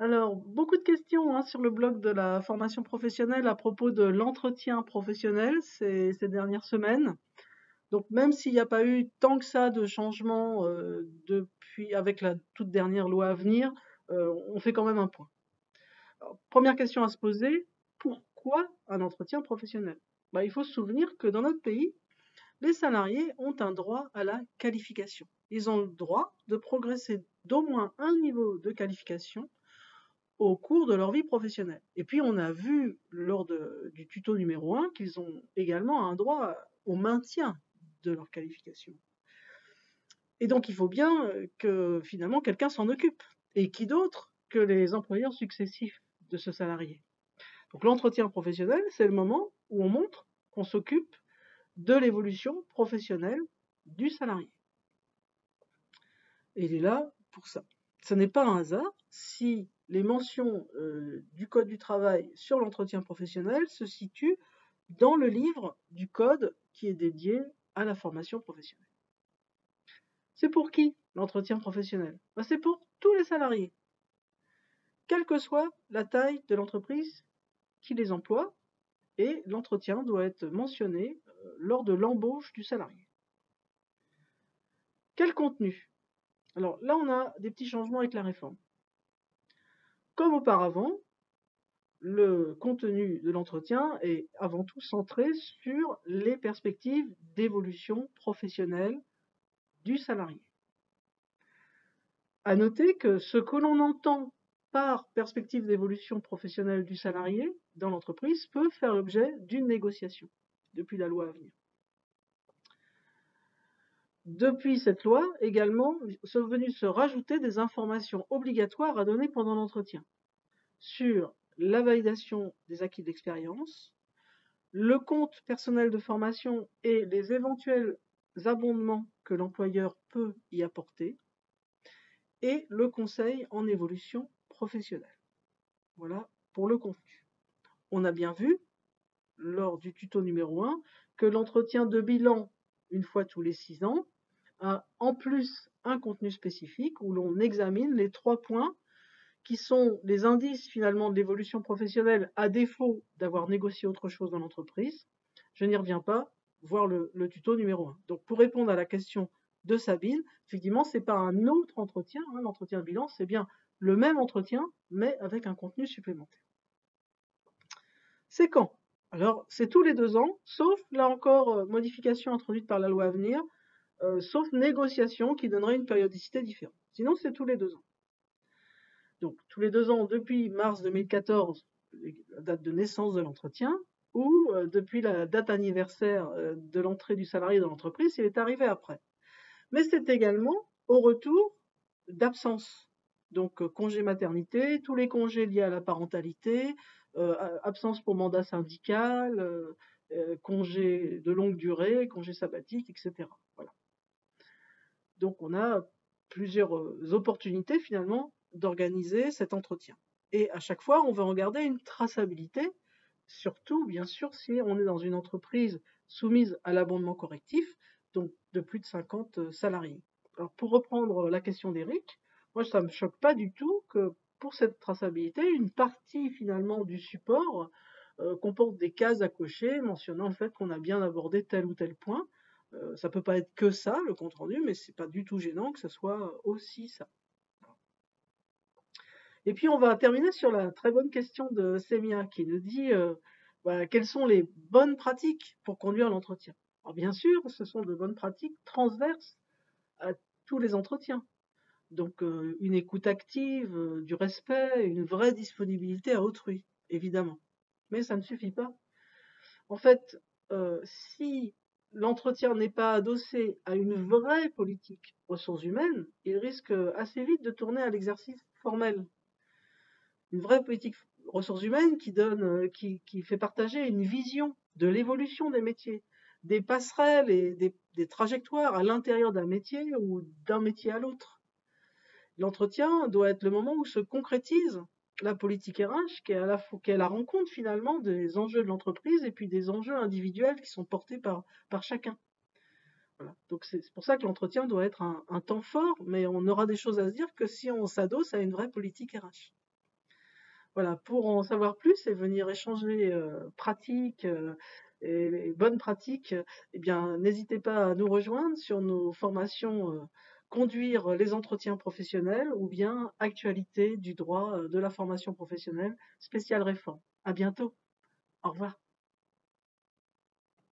Alors, beaucoup de questions hein, sur le blog de la formation professionnelle à propos de l'entretien professionnel ces, dernières semaines. Donc, même s'il n'y a pas eu tant que ça de changements euh, depuis avec la toute dernière loi à venir, euh, on fait quand même un point. Première question à se poser pourquoi un entretien professionnel? Bah, Il faut se souvenir que dans notre pays, les salariés ont un droit à la qualification. Ils ont le droit de progresser d'au moins un niveau de qualification au cours de leur vie professionnelle. Et puis on a vu lors du tuto numéro 1 qu'ils ont également un droit au maintien de leur qualification. Et donc il faut bien que finalement quelqu'un s'en occupe. Et qui d'autre que les employeurs successifs de ce salarié? Donc l'entretien professionnel, c'est le moment où on montre qu'on s'occupe de l'évolution professionnelle du salarié. Et il est là pour ça. Ce n'est pas un hasard si les mentions euh, du Code du travail sur l'entretien professionnel se situent dans le livre du Code qui est dédié à la formation professionnelle. C'est pour qui l'entretien professionnel? Ben, C'est pour tous les salariés, quelle que soit la taille de l'entreprise qui les emploie, et l'entretien doit être mentionné euh, lors de l'embauche du salarié. Quel contenu? Alors là, on a des petits changements avec la réforme. Comme auparavant, le contenu de l'entretien est avant tout centré sur les perspectives d'évolution professionnelle du salarié. À noter que ce que l'on entend par perspective d'évolution professionnelle du salarié dans l'entreprise peut faire l'objet d'une négociation depuis la loi à venir. Depuis cette loi, également, sont venues se rajouter des informations obligatoires à donner pendant l'entretien sur la validation des acquis d'expérience, le compte personnel de formation et les éventuels abondements que l'employeur peut y apporter, et le conseil en évolution professionnelle. Voilà pour le contenu. On a bien vu, lors du tuto numéro 1, que l'entretien de bilan, une fois tous les six ans, a en plus un contenu spécifique où l'on examine les trois points qui sont les indices finalement de l'évolution professionnelle à défaut d'avoir négocié autre chose dans l'entreprise. Je n'y reviens pas, voir le, tuto numéro 1. Donc pour répondre à la question de Sabine, effectivement, ce n'est pas un autre entretien, hein, l'entretien de bilan, c'est bien le même entretien, mais avec un contenu supplémentaire. C'est quand? Alors, c'est tous les deux ans, sauf, là encore, euh, modification introduite par la loi à venir, euh, sauf négociation qui donnerait une périodicité différente. Sinon, c'est tous les deux ans. Donc, tous les deux ans, depuis mars 2014, la date de naissance de l'entretien, ou euh, depuis la date anniversaire de l'entrée du salarié dans l'entreprise, s'il est arrivé après. Mais c'est également au retour d'absence. Donc, congé maternité, tous les congés liés à la parentalité, absence pour mandat syndical, congé de longue durée, congé sabbatique, etc. Voilà. Donc on a plusieurs opportunités finalement d'organiser cet entretien. Et à chaque fois, on va regarder une traçabilité, surtout bien sûr si on est dans une entreprise soumise à l'abondement correctif, donc de plus de 50 salariés. Alors pour reprendre la question d'Éric, moi ça ne me choque pas du tout que pour cette traçabilité, une partie finalement du support euh, comporte des cases à cocher mentionnant le fait qu'on a bien abordé tel ou tel point. Euh, ça peut pas être que ça, le compte rendu, mais c'est pas du tout gênant que ce soit aussi ça. Et puis on va terminer sur la très bonne question de Semia qui nous dit euh, quelles sont les bonnes pratiques pour conduire l'entretien? Alors bien sûr, ce sont de bonnes pratiques transverses à tous les entretiens. Donc euh, une écoute active, euh, du respect, une vraie disponibilité à autrui, évidemment. Mais ça ne suffit pas. En fait, si l'entretien n'est pas adossé à une vraie politique ressources humaines, il risque assez vite de tourner à l'exercice formel. Une vraie politique ressources humaines qui donne, qui, fait partager une vision de l'évolution des métiers, des passerelles et des trajectoires à l'intérieur d'un métier ou d'un métier à l'autre l'entretien doit être le moment où se concrétise la politique RH, qui est, à la, qui est la rencontre finalement des enjeux de l'entreprise et puis des enjeux individuels qui sont portés par, chacun. Voilà. Donc c'est pour ça que l'entretien doit être un, un, temps fort, mais on aura des choses à se dire que si on s'adosse à une vraie politique RH. Voilà, pour en savoir plus et venir échanger pratiques et, bonnes pratiques, eh bien, n'hésitez pas à nous rejoindre sur nos formations conduire les entretiens professionnels ou bien actualité du droit de la formation professionnelle spéciale réforme. À bientôt. Au revoir.